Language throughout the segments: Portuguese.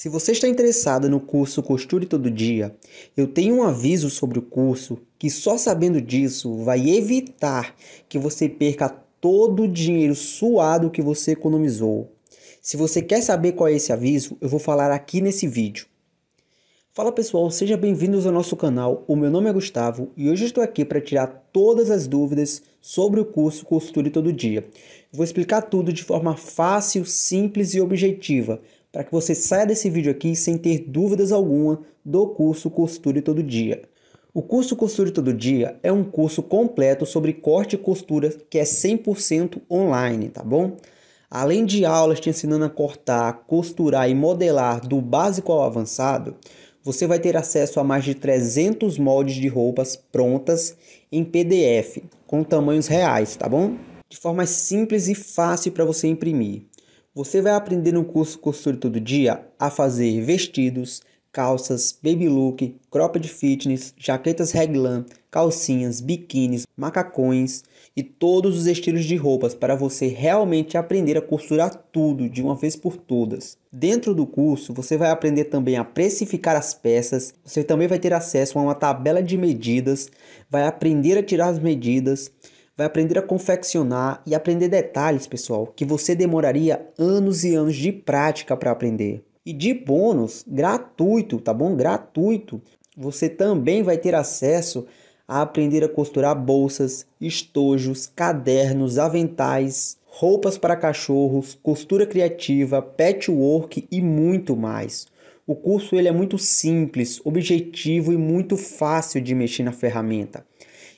Se você está interessado no curso Costure Todo Dia, eu tenho um aviso sobre o curso que só sabendo disso vai evitar que você perca todo o dinheiro suado que você economizou. Se você quer saber qual é esse aviso, eu vou falar aqui nesse vídeo. Fala pessoal, sejam bem-vindos ao nosso canal. O meu nome é Gustavo e hoje estou aqui para tirar todas as dúvidas sobre o curso Costure Todo Dia. vou explicar tudo de forma fácil, simples e objetiva, para que você saia desse vídeo aqui sem ter dúvidas alguma do curso Costure Todo Dia. O curso Costure Todo Dia é um curso completo sobre corte e costura que é 100% online, tá bom? Além de aulas te ensinando a cortar, costurar e modelar do básico ao avançado, você vai ter acesso a mais de 300 moldes de roupas prontas em PDF, com tamanhos reais, tá bom? De forma simples e fácil para você imprimir. Você vai aprender no curso Costura Todo Dia a fazer vestidos, calças, baby look, cropped fitness, jaquetas reglan, calcinhas, biquínis, macacões e todos os estilos de roupas para você realmente aprender a costurar tudo de uma vez por todas. Dentro do curso, você vai aprender também a precificar as peças, você também vai ter acesso a uma tabela de medidas, vai aprender a tirar as medidas, vai aprender a confeccionar e aprender detalhes, pessoal, que você demoraria anos e anos de prática para aprender. E de bônus, gratuito, tá bom? Gratuito, você também vai ter acesso a aprender a costurar bolsas, estojos, cadernos, aventais, roupas para cachorros, costura criativa, patchwork e muito mais. O curso ele é muito simples, objetivo e muito fácil de mexer na ferramenta.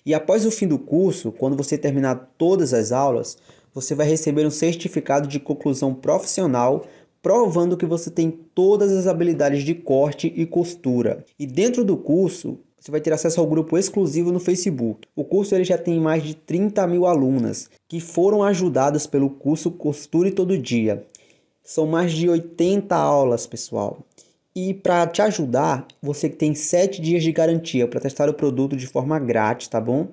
E após o fim do curso, quando você terminar todas as aulas, você vai receber um certificado de conclusão profissional provando que você tem todas as habilidades de corte e costura. E dentro do curso, você vai ter acesso ao grupo exclusivo no Facebook. O curso ele já tem mais de 30 mil alunas que foram ajudadas pelo curso Costure Todo Dia. São mais de 80 aulas, pessoal. E para te ajudar, você tem 7 dias de garantia para testar o produto de forma grátis, tá bom?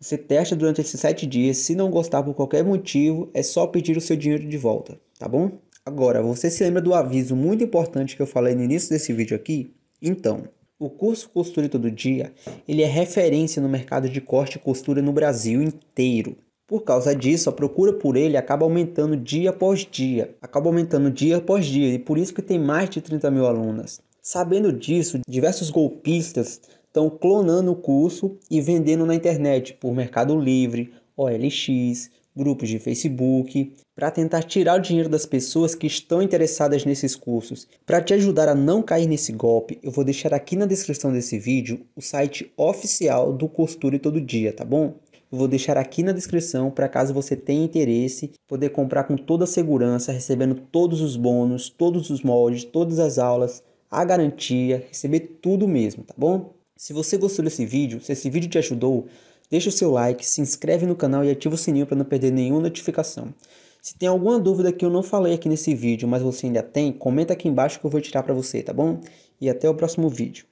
Você testa durante esses 7 dias. Se não gostar por qualquer motivo, é só pedir o seu dinheiro de volta, tá bom? Agora, você se lembra do aviso muito importante que eu falei no início desse vídeo aqui? Então, o curso Costura Todo Dia, ele é referência no mercado de corte e costura no Brasil inteiro. Por causa disso, a procura por ele acaba aumentando dia após dia, acaba aumentando dia após dia, e por isso que tem mais de 30 mil alunas. Sabendo disso, diversos golpistas estão clonando o curso e vendendo na internet por Mercado Livre, OLX, grupos de Facebook, para tentar tirar o dinheiro das pessoas que estão interessadas nesses cursos. Para te ajudar a não cair nesse golpe, eu vou deixar aqui na descrição desse vídeo o site oficial do Costure Todo Dia, tá bom? Eu vou deixar aqui na descrição para caso você tenha interesse, poder comprar com toda a segurança, recebendo todos os bônus, todos os moldes, todas as aulas, a garantia, receber tudo mesmo, tá bom? Se você gostou desse vídeo, se esse vídeo te ajudou, deixa o seu like, se inscreve no canal e ativa o sininho para não perder nenhuma notificação. Se tem alguma dúvida que eu não falei aqui nesse vídeo, mas você ainda tem, comenta aqui embaixo que eu vou tirar para você, tá bom? E até o próximo vídeo.